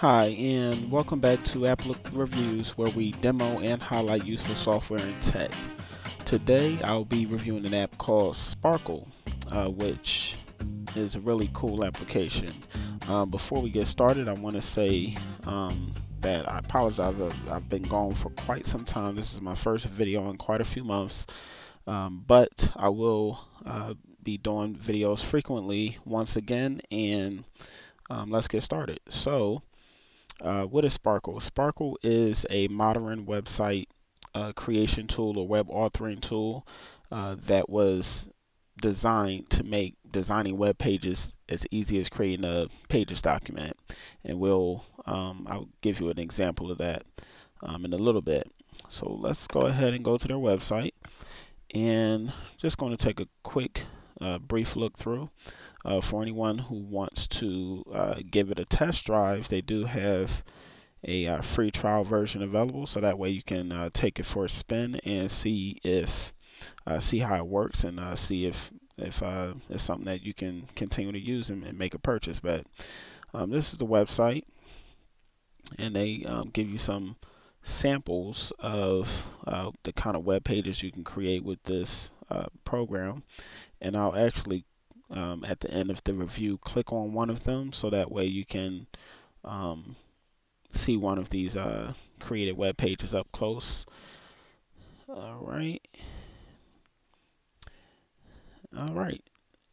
Hi, and welcome back to AppLook Reviews, where we demo and highlight useful software and tech. Today, I'll be reviewing an app called Sparkle, uh, which is a really cool application. Um, before we get started, I want to say um, that I apologize. I've been gone for quite some time. This is my first video in quite a few months, um, but I will uh, be doing videos frequently once again, and um, let's get started. So, uh, what is Sparkle? Sparkle is a modern website uh, creation tool or web authoring tool uh, that was designed to make designing web pages as easy as creating a pages document. And we'll um, I'll give you an example of that um, in a little bit. So let's go ahead and go to their website and just going to take a quick uh, brief look through uh, for anyone who wants to uh, give it a test drive, they do have a uh, free trial version available, so that way you can uh, take it for a spin and see if uh, see how it works and uh, see if if it's something that you can continue to use and, and make a purchase. But um, this is the website, and they um, give you some samples of the kind of web pages you can create with this program and I'll actually um, at the end of the review click on one of them so that way you can um, see one of these uh, created web pages up close. All right all right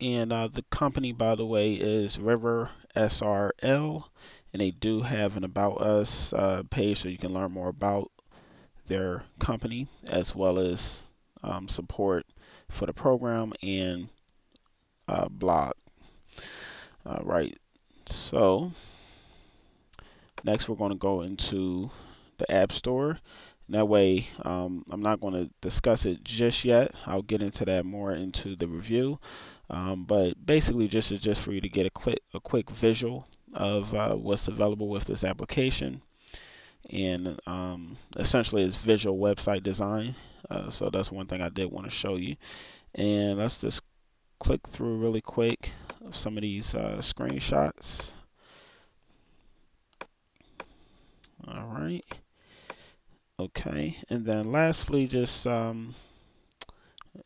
and uh, the company by the way is River SRL and they do have an about us uh, page so you can learn more about their company as well as um, support for the program and uh, blog. All right, so next we're going to go into the App Store. that way, um, I'm not going to discuss it just yet. I'll get into that more into the review. Um, but basically, just is just for you to get a, quick a quick visual of uh, what's available with this application. And um, essentially, it's visual website design. Uh, so that's one thing I did want to show you. And let's just click through really quick of some of these uh, screenshots. All right. Okay, and then lastly, just um,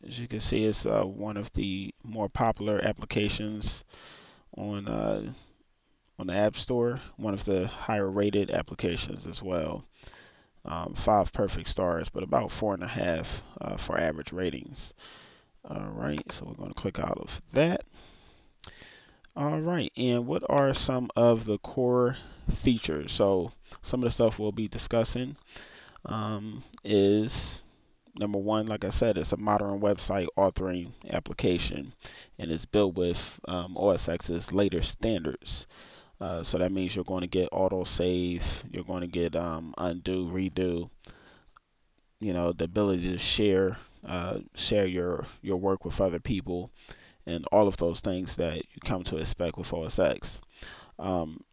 as you can see, it's uh, one of the more popular applications on uh, on the App Store. One of the higher rated applications as well. Um, five perfect stars, but about four and a half uh, for average ratings. All right, so we're going to click out of that. All right, and what are some of the core features? So some of the stuff we'll be discussing um, is number one, like I said, it's a modern website authoring application, and it's built with um, OS X's later standards. Uh, so that means you're going to get auto save, you're going to get um, undo, redo, you know, the ability to share uh, share your your work with other people, and all of those things that you come to expect with OS X. Um,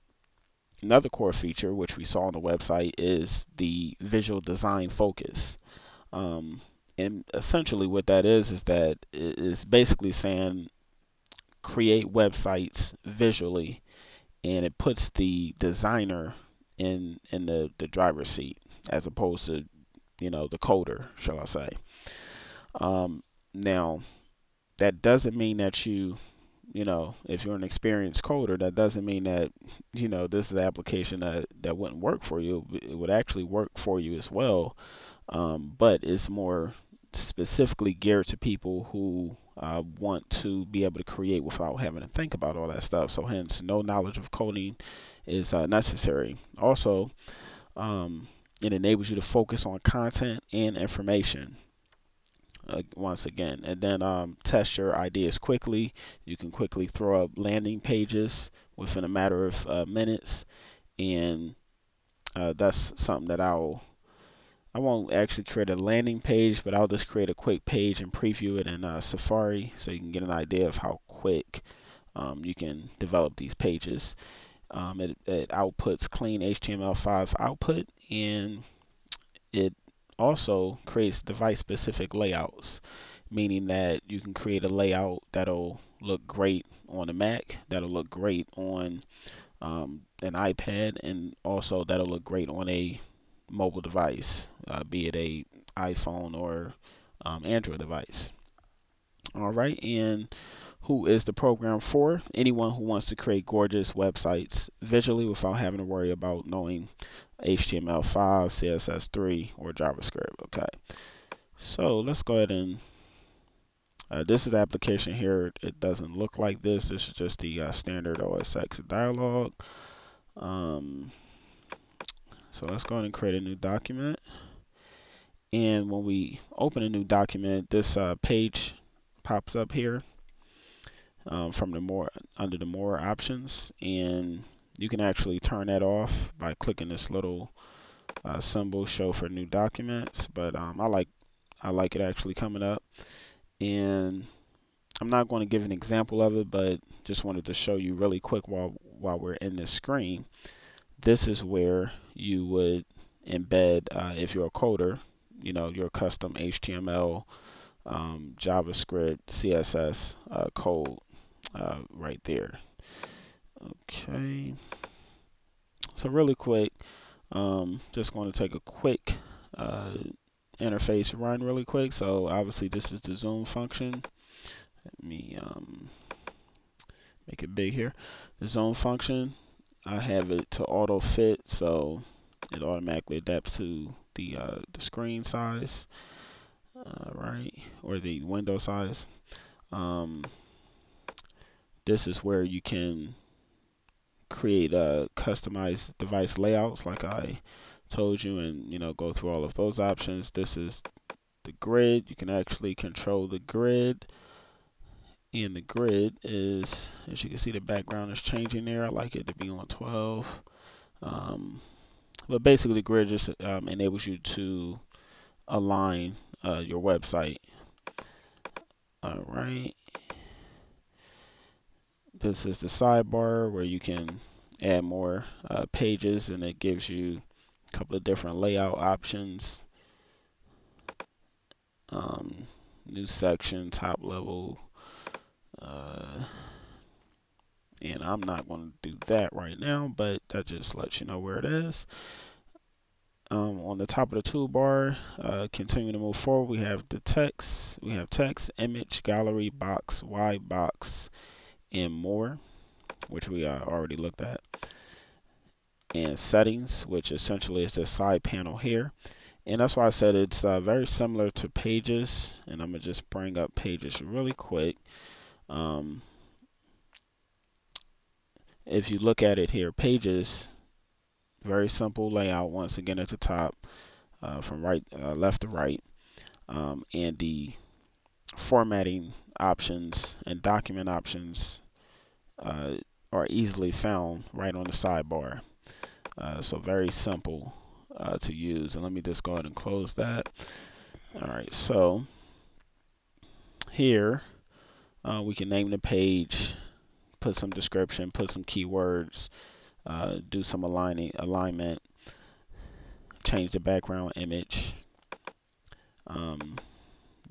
another core feature, which we saw on the website, is the visual design focus. Um, and essentially, what that is is that it is basically saying create websites visually, and it puts the designer in in the the driver's seat as opposed to you know the coder, shall I say? Um, now, that doesn't mean that you, you know, if you're an experienced coder, that doesn't mean that, you know, this is an application that, that wouldn't work for you. It would actually work for you as well. Um, but it's more specifically geared to people who uh, want to be able to create without having to think about all that stuff. So hence, no knowledge of coding is uh, necessary. Also, um, it enables you to focus on content and information uh, once again. And then um, test your ideas quickly. You can quickly throw up landing pages within a matter of uh, minutes. And uh, that's something that I'll I won't actually create a landing page but I'll just create a quick page and preview it in uh, Safari so you can get an idea of how quick um, you can develop these pages. Um, it, it outputs clean HTML5 output and it also creates device specific layouts, meaning that you can create a layout that'll look great on a Mac, that'll look great on um, an iPad, and also that'll look great on a mobile device, uh, be it a iPhone or um, Android device. All right, and who is the program for? Anyone who wants to create gorgeous websites visually without having to worry about knowing HTML5, CSS3, or JavaScript. Okay, so let's go ahead and uh, this is application here. It doesn't look like this. This is just the uh, standard OS X dialog. Um, so let's go ahead and create a new document. And when we open a new document, this uh, page pops up here um, from the more under the more options, and you can actually turn that off by clicking this little uh, symbol show for new documents. But um, I like I like it actually coming up, and I'm not going to give an example of it, but just wanted to show you really quick while while we're in this screen. This is where you would embed uh, if you're a coder you know your custom HTML, um, JavaScript, CSS uh, code uh, right there. Okay. So really quick, um, just going to take a quick uh, interface run really quick. So obviously this is the zoom function. Let me um, make it big here. The zoom function, I have it to auto fit, so it automatically adapts to the uh, the screen size, uh, right, or the window size. Um, this is where you can create uh, customized device layouts, like I told you, and you know go through all of those options. This is the grid. You can actually control the grid. And the grid is, as you can see, the background is changing there. I like it to be on 12. Um, but basically, the grid just um, enables you to align uh, your website. All right. This is the sidebar where you can add more uh, pages, and it gives you a couple of different layout options. Um, new section, top level. Uh, and I'm not going to do that right now, but that just lets you know where it is. Um, on the top of the toolbar, uh, continue to move forward, we have the text, we have text, image, gallery, box, Y box, and more, which we uh, already looked at. And settings, which essentially is the side panel here. And that's why I said it's uh, very similar to pages. And I'm going to just bring up pages really quick. Um, if you look at it here, pages, very simple layout once again at the top uh, from right uh, left to right um, and the formatting options and document options uh, are easily found right on the sidebar. Uh, so very simple uh, to use. And let me just go ahead and close that. Alright so here uh, we can name the page put some description, put some keywords, uh, do some aligning alignment, change the background image, um,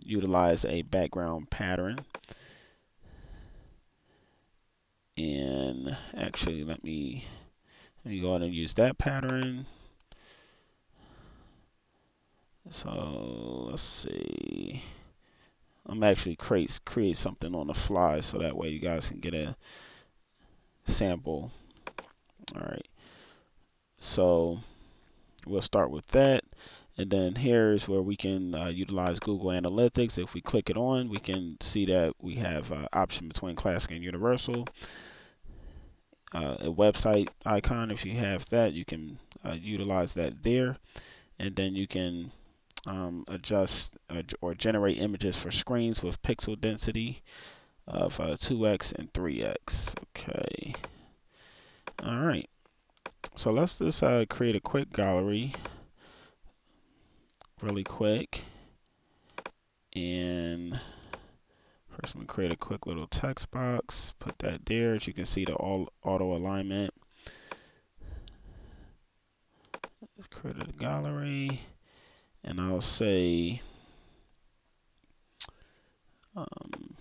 utilize a background pattern, and actually let me let me go ahead and use that pattern. So let's see. I'm actually create create something on the fly so that way you guys can get a sample. All right. So we'll start with that. And then here's where we can uh, utilize Google Analytics. If we click it on, we can see that we have uh, option between Classic and Universal. Uh, a website icon, if you have that, you can uh, utilize that there. And then you can um, adjust uh, or generate images for screens with pixel density of uh, 2x and 3x. Okay. All right. So let's just uh, create a quick gallery really quick. And first I'm to create a quick little text box. Put that there. As you can see the all auto alignment. Let's create a gallery and I'll say, um,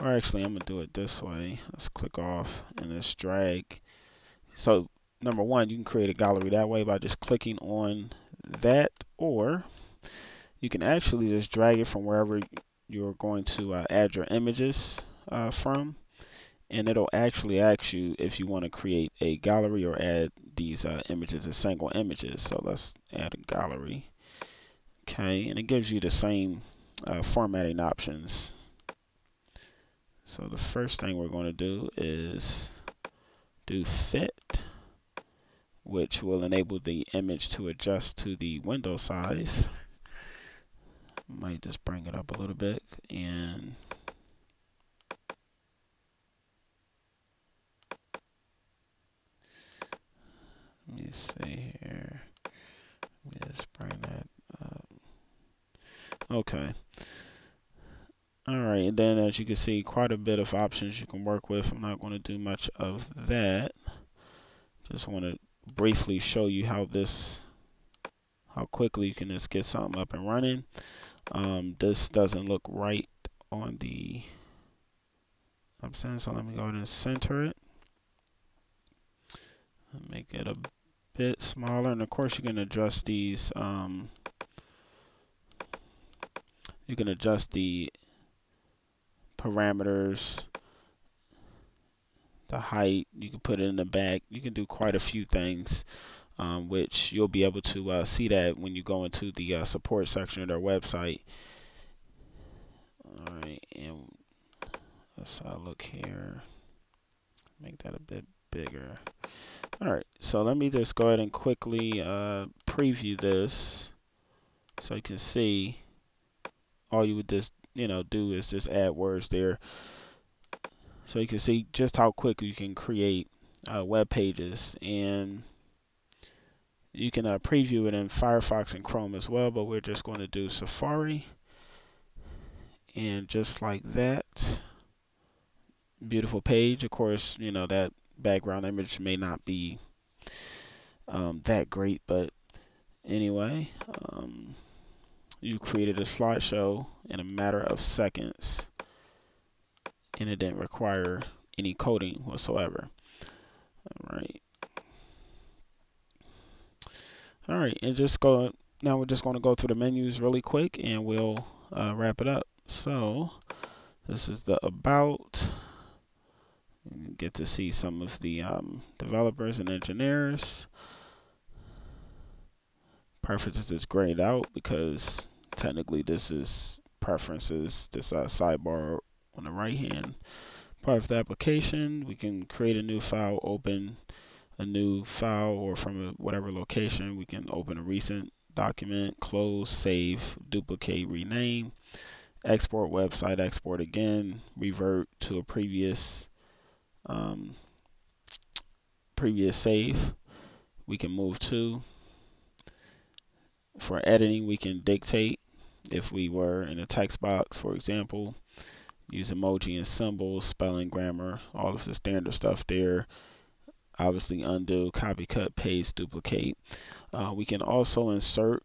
or actually I'm gonna do it this way. Let's click off and let's drag So number one, you can create a gallery that way by just clicking on that, or you can actually just drag it from wherever you're going to uh, add your images uh, from. And it'll actually ask you if you want to create a gallery or add these uh, images as single images. So let's add a gallery. Okay and it gives you the same uh, formatting options. So the first thing we're going to do is do fit which will enable the image to adjust to the window size. Might just bring it up a little bit and let me see here. Let me just bring that up. Okay. Alright and then as you can see quite a bit of options you can work with. I'm not going to do much of that. Just want to briefly show you how this how quickly you can just get something up and running. Um, this doesn't look right on the I'm saying so let me go ahead and center it. Make it a bit smaller and of course you can adjust these um, you can adjust the parameters the height you can put it in the back you can do quite a few things um, which you'll be able to uh, see that when you go into the uh, support section of their website. All right, and let's uh, look here. Make that a bit bigger. All right, so let me just go ahead and quickly uh, preview this so you can see. All you would just you know do is just add words there, so you can see just how quick you can create uh, web pages and you can uh, preview it in Firefox and Chrome as well, but we're just going to do Safari. And just like that, beautiful page. Of course, you know, that background image may not be um, that great, but anyway, um, you created a slideshow in a matter of seconds and it didn't require any coding whatsoever. All right. All right, and just go, now we're just going to go through the menus really quick and we'll uh, wrap it up. So this is the about, get to see some of the um, developers and engineers. Preferences is grayed out because technically this is preferences, this uh, sidebar on the right hand part of the application. We can create a new file, open a new file or from a, whatever location. We can open a recent document, close, save, duplicate, rename, export website, export again, revert to a previous um, previous save. We can move to. For editing, we can dictate if we were in a text box, for example. Use emoji and symbols, spelling, grammar, all of the standard stuff there obviously undo, copy, cut, paste, duplicate. Uh, we can also insert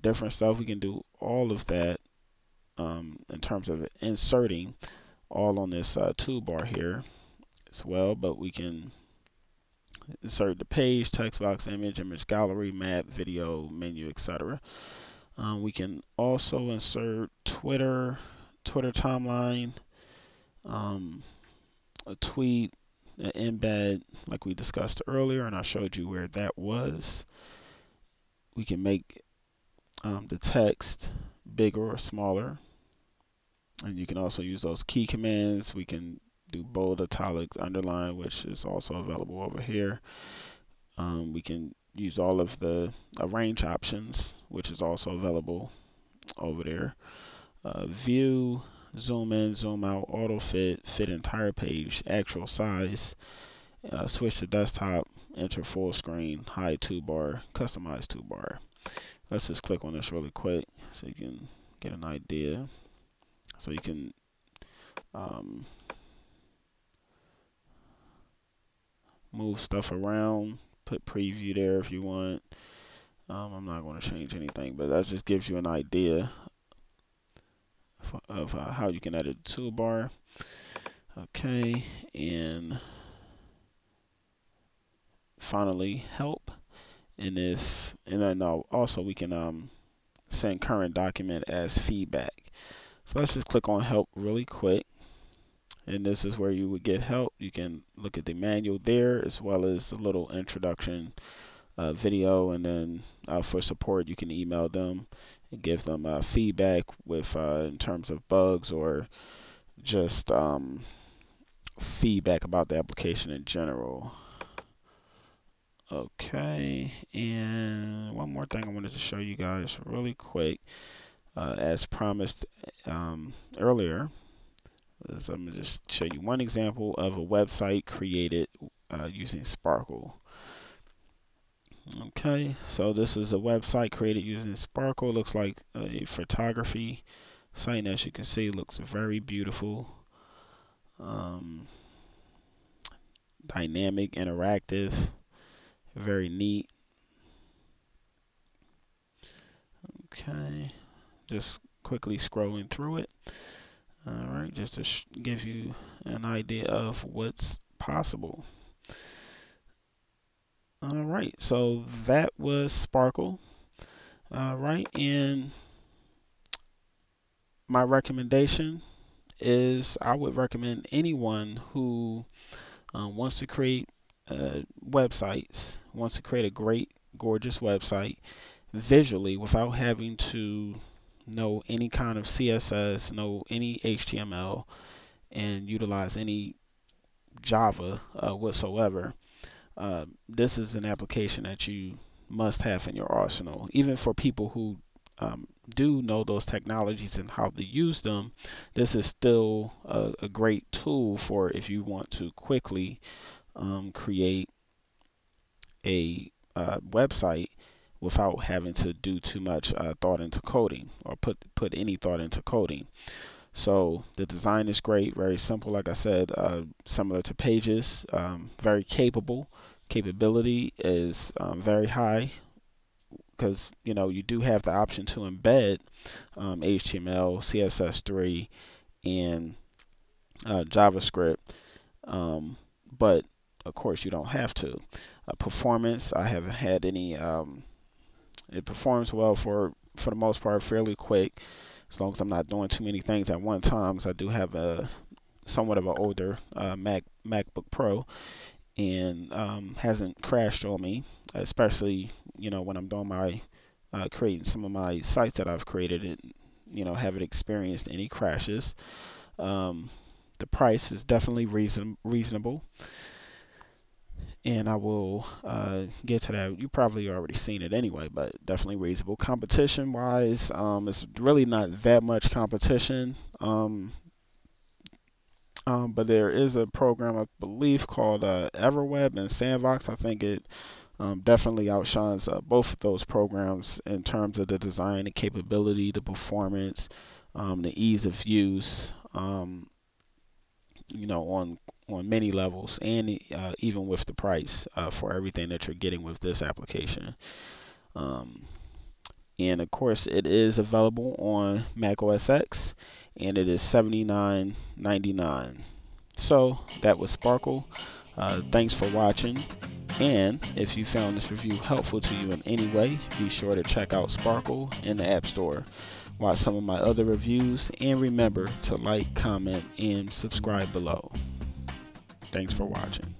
different stuff. We can do all of that um, in terms of inserting all on this uh, toolbar here as well, but we can insert the page, text box, image, image gallery, map, video, menu, etc. Um, we can also insert Twitter, Twitter timeline, um, a tweet, embed like we discussed earlier and I showed you where that was. We can make um, the text bigger or smaller and you can also use those key commands. We can do bold italics underline which is also available over here. Um, we can use all of the arrange options which is also available over there uh, view zoom in, zoom out, auto fit, fit entire page, actual size, uh, switch to desktop, enter full screen, hide toolbar, customize toolbar. Let's just click on this really quick so you can get an idea. So you can um, move stuff around, put preview there if you want. Um, I'm not going to change anything, but that just gives you an idea of uh, how you can edit the toolbar. Okay, and finally help. And if and then uh, also we can um, send current document as feedback. So let's just click on help really quick. And this is where you would get help. You can look at the manual there as well as a little introduction uh, video. And then uh, for support you can email them and give them uh, feedback with uh, in terms of bugs or just um, feedback about the application in general. Okay and one more thing I wanted to show you guys really quick. Uh, as promised um, earlier so I'm going to just show you one example of a website created uh, using Sparkle okay so this is a website created using Sparkle looks like a photography site as you can see looks very beautiful um, dynamic interactive very neat. Okay, just quickly scrolling through it. All right, just to give you an idea of what's possible. All right, so that was Sparkle. All right, and my recommendation is I would recommend anyone who um, wants to create uh, websites wants to create a great, gorgeous website visually without having to know any kind of CSS, know any HTML, and utilize any Java uh, whatsoever, uh, this is an application that you must have in your arsenal. Even for people who um, do know those technologies and how to use them, this is still a, a great tool for if you want to quickly um, create a uh, website without having to do too much uh, thought into coding or put put any thought into coding. So the design is great, very simple. Like I said, uh, similar to Pages, um, very capable. Capability is um, very high because you know you do have the option to embed um, HTML, CSS3, and uh, JavaScript, um, but of course you don't have to. Uh, performance, I haven't had any. Um, it performs well for for the most part, fairly quick, as long as I'm not doing too many things at one time. Because I do have a somewhat of an older uh, Mac MacBook Pro, and um, hasn't crashed on me, especially you know when I'm doing my uh, creating some of my sites that I've created and you know haven't experienced any crashes. Um, the price is definitely reason reasonable and I will uh, get to that. You probably already seen it anyway, but definitely reasonable. Competition wise, um, it's really not that much competition. Um, um, but there is a program I believe called uh, Everweb and Sandvox. I think it um, definitely outshines uh, both of those programs in terms of the design, the capability, the performance, um, the ease of use. Um, you know, on on many levels and uh, even with the price uh, for everything that you're getting with this application. And of course, it is available on Mac OS X and it is $79.99. So that was Sparkle. Uh, thanks for watching. And if you found this review helpful to you in any way, be sure to check out Sparkle in the App Store. Watch some of my other reviews and remember to like, comment, and subscribe below. Thanks for watching.